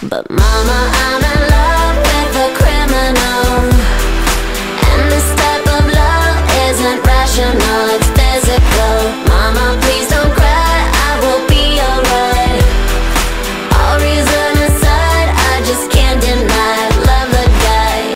But mama, I'm in love with a criminal. And this type of love isn't rational.